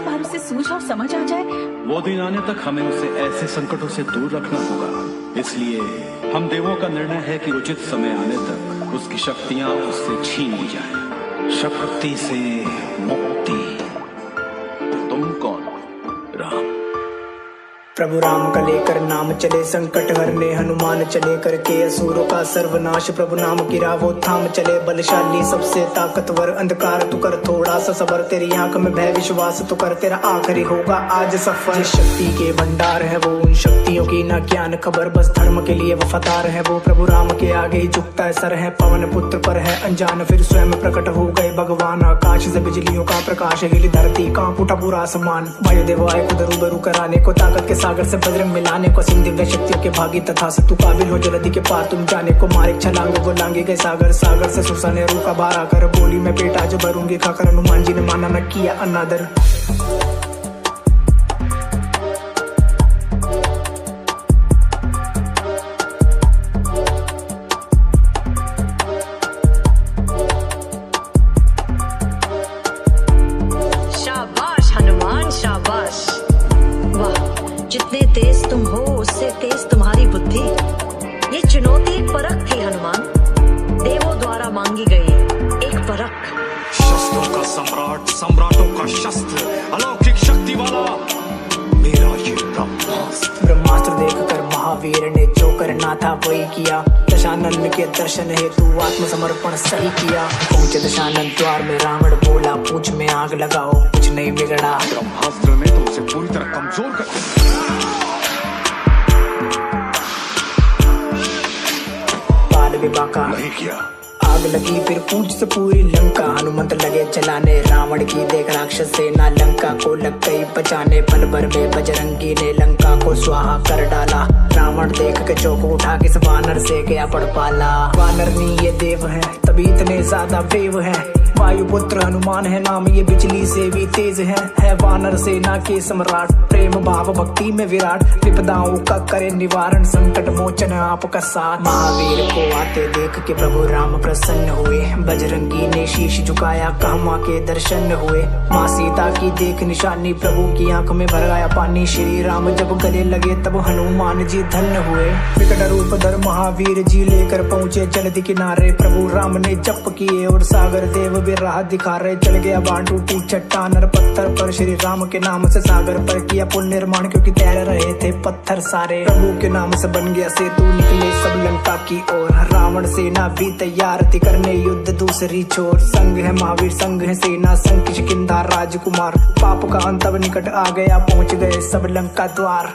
बार उसे सूझ और समझ आ जाए। वो दिन आने तक हमें उसे ऐसे संकटों से दूर रखना होगा। इसलिए हम देवों का निर्णय है कि उचित समय आने तक उसकी शक्तियाँ उससे छीन ली जाए। शक्ति से मुक्ति। तुम कौन? प्रभु राम का लेकर नाम चले, संकट हरने हनुमान चले, करके असुरों का सर्वनाश प्रभु नाम की रावो थाम चले, बलशाली सबसे ताकतवर, अंधकार तू कर थोड़ा सा सबर, तेरी आँख में भय विश्वास तो कर, तेरा आखिरी होगा आज जिस शक्ति के भंडार है वो, उन शक्तियों की ना ज्ञान खबर, बस धर्म के लिए वफादार है वो। प्रभु राम के आगे झुकता है सर है, पवन पुत्र पर है अनजान, फिर स्वयं प्रकट हो गए भगवान। आकाश से बिजलियों का प्रकाश, हिली धरती का उठा पूरा आसमान वायुदेव रूबरू कराने को ताकत के सागर से बजरंग मिलाने को सिंह दिव्य शक्तियों के भागी तथा से तू काबिल हो जो नदी के पार। तुम जाने को मारे, छलांग वो लांगे गए सागर। सागर से सुसा ने रूखा बार आकर बोली, मैं बेटा जो भरूँगी खाकर। हनुमान जी ने माना न किया अनादर। तुम हो उससे तेज तुम्हारी बुद्धि। ये चुनौती एक परख थी हनुमान। देवों द्वारा मांगी गई एक परख। शस्त्रों का सम्राट सम्राटों का शस्त्र अलौकिक शक्ति वाला। मेरा ये ब्रह्मास्त्र। ब्रह्मास्त्र देखकर महावीर ने जो करना था वही किया। दशानन के दर्शन हेतु आत्मसमर्पण सही किया। पहुँचे दशानन द्वार में रावण बोला पूछ में आग लगाओ कुछ नहीं बिगड़ा। ब्रह्मास्त्र ने तो उसे पूरी तरह कमज़ोर कर दिया। बाल विवाह का नहीं किया। आग लगी फिर पूछ से पूरी लंका। हनुमंत लगे चलाने रावण की देख राक्षस सेना लंका। को लग गई बचाने पल भर में बजरंगी ने लंका को स्वाहा कर डाला। रावण देख के चौक उठा किस वानर से गया पड़ पाला वानर नहीं ये देव है तभी इतने ज़्यादा देव है। वायुपुत्र हनुमान है, नाम ये बिजली से भी तेज है। है वानर सेना के सम्राट, प्रेम भाव भक्ति में विराट। विपदाओं का करे निवारण, संकट मोचन आपका साथ। महावीर को आते देख के प्रभु राम प्रसन्न हुए। बजरंगी ने शीश झुकाया, कहमा के दर्शन हुए। माँ सीता की देख निशानी प्रभु की आँख में भर आया पानी। श्री राम जब गले लगे, तब हनुमान जी धन्य हुए। विकट रूप धर महावीर जी लेकर पहुँचे जलदि किनारे। प्रभु राम ने जप किए और सागर देव भी राह दिखा रहे, चल गया बाण टूटी चट्टान पत्थर पर। श्री राम के नाम से सागर पर किया पुल निर्माण, क्योंकि तैर रहे थे पत्थर सारे। प्रभु के नाम से बन गया सेतु, निकले सब लंका की ओर। रावण सेना भी तैयार थी करने युद्ध, दूसरी छोर। संघ है महावीर, संघ है सेना संग किशकिंधा राजकुमार। पाप का अंत निकट आ गया, पहुँच गए सब लंका द्वार।